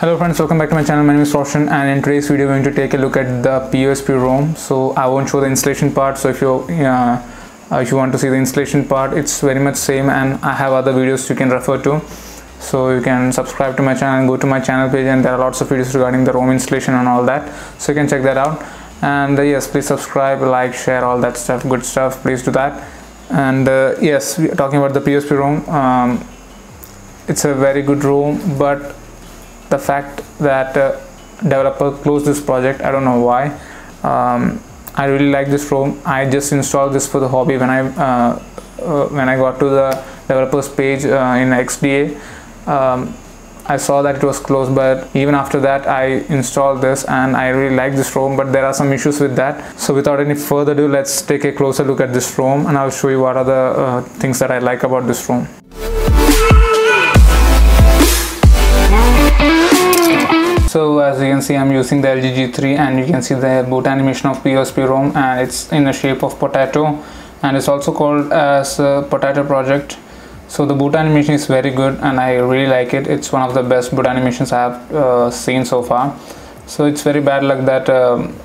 Hello friends, welcome back to my channel. My name is Roshan and in today's video we're going to take a look at the POSP ROM. So I won't show the installation part. So if you uh, if you want to see the installation part, it's very much same and I have other videos you can refer to. So you can subscribe to my channel and go to my channel page and there are lots of videos regarding the ROM installation and all that. So you can check that out. And uh, yes, please subscribe, like, share, all that stuff, good stuff. Please do that. And uh, yes, we are talking about the POSP ROM. Um, it's a very good ROM, but the fact that uh, developer closed this project. I don't know why. Um, i really like this ROM i just installed this for the hobby when i uh, uh, when i got to the developers page uh, in xda um, i saw that it was closed but even after that i installed this and i really like this ROM but there are some issues with that. So without any further ado let's take a closer look at this ROM and i'll show you what are the uh, things that i like about this ROM so as you can see I'm using the LG G3 and you can see the boot animation of POSP ROM and it's in the shape of potato and it's also called as potato project. So the boot animation is very good and I really like it. It's one of the best boot animations I have uh, seen so far. So it's very bad luck that um,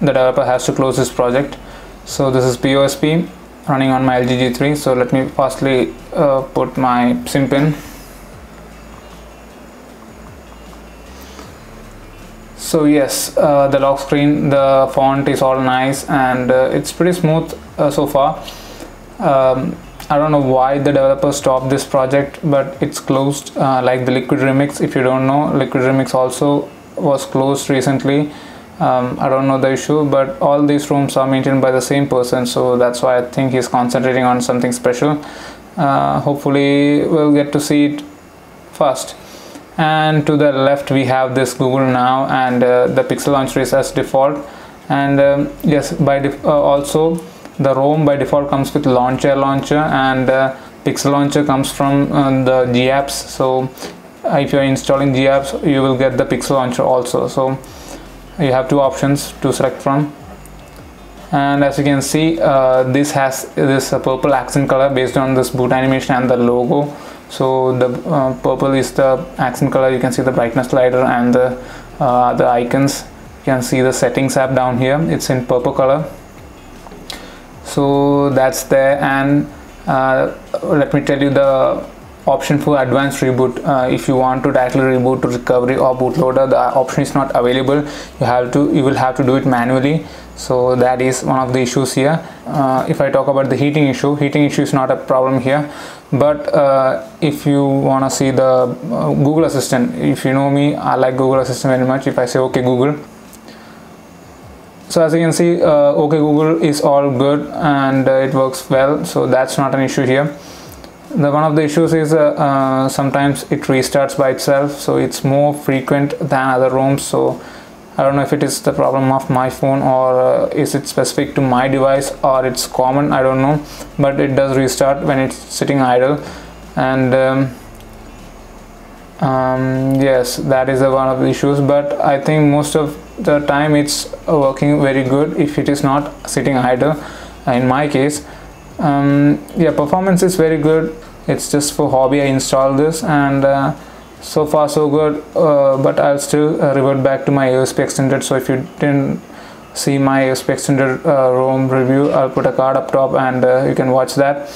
the developer has to close this project. So this is POSP running on my LG G3 so let me firstly uh, put my sim pin so yes uh, the lock screen the font is all nice and uh, it's pretty smooth uh, so far. Um, I don't know why the developer stopped this project but it's closed uh, like the liquid remix if you don't know. Liquid remix also was closed recently. Um, I don't know the issue but all these ROMs are maintained by the same person so that's why I think he's concentrating on something special. Uh, hopefully we'll get to see it fast and to the left we have this google now and uh, the pixel launcher is as default. And um, yes by uh, also the rom by default comes with launcher launcher and uh, pixel launcher comes from uh, the gapps. So if you're installing gapps you will get the pixel launcher also. So you have two options to select from. And as you can see uh, this has this purple accent color based on this boot animation and the logo so the uh, purple is the accent color. You can see the brightness slider and the uh, the icons. You can see the settings app down here. It's in purple color. So that's there. And uh, let me tell you the option for advanced reboot. Uh, if you want to directly reboot to recovery or bootloader the option is not available. You have to you will have to do it manually. So that is one of the issues here. Uh, if i talk about the heating issue heating issue is not a problem here. But uh, if you want to see the uh, google assistant if you know me i like google assistant very much. If i say okay google. So as you can see uh, okay google is all good and uh, it works well. So that's not an issue here the one of the issues is uh, uh, sometimes it restarts by itself so it's more frequent than other ROMs so I don't know if it is the problem of my phone or uh, is it specific to my device or it's common I don't know but it does restart when it's sitting idle. And um, um, yes that is one of the issues but I think most of the time it's working very good if it is not sitting idle in my case um, yeah performance is very good. It's just for hobby. I installed this and uh, so far so good. Uh, but I'll still uh, revert back to my AOSP extended. So if you didn't see my AOSP extended uh, ROM review I'll put a card up top and uh, you can watch that.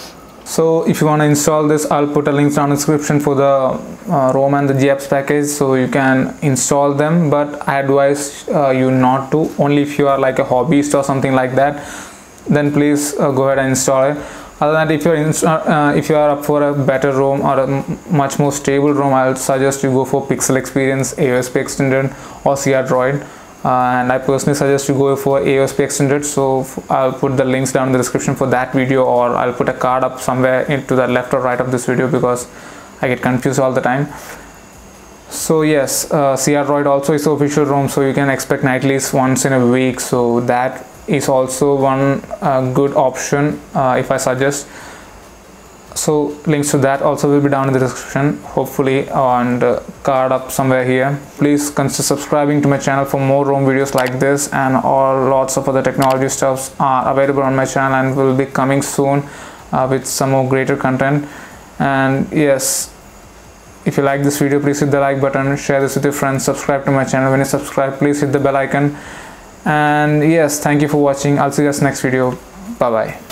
So if you want to install this I'll put a link down description for the uh, ROM and the GApps package so you can install them. But I advise you not to. Only if you are like a hobbyist or something like that then please uh, go ahead and install it. Other than that if you're uh, if you are up for a better ROM or a much more stable ROM I'll suggest you go for Pixel Experience AOSP Extended or crDroid. Uh, and I personally suggest you go for AOSP Extended. So I'll put the links down in the description for that video or I'll put a card up somewhere into the left or right of this video because I get confused all the time. So yes uh, crDroid also is official ROM so you can expect nightlies once in a week. So that is also one uh, good option uh, if I suggest. So links to that also will be down in the description hopefully and uh, card up somewhere here. Please consider subscribing to my channel for more ROM videos like this and all lots of other technology stuffs are available on my channel and will be coming soon uh, with some more greater content. And yes if you like this video please hit the like button share this with your friends subscribe to my channel. When you subscribe please hit the bell icon and yes thank you for watching. I'll see you guys next video. Bye bye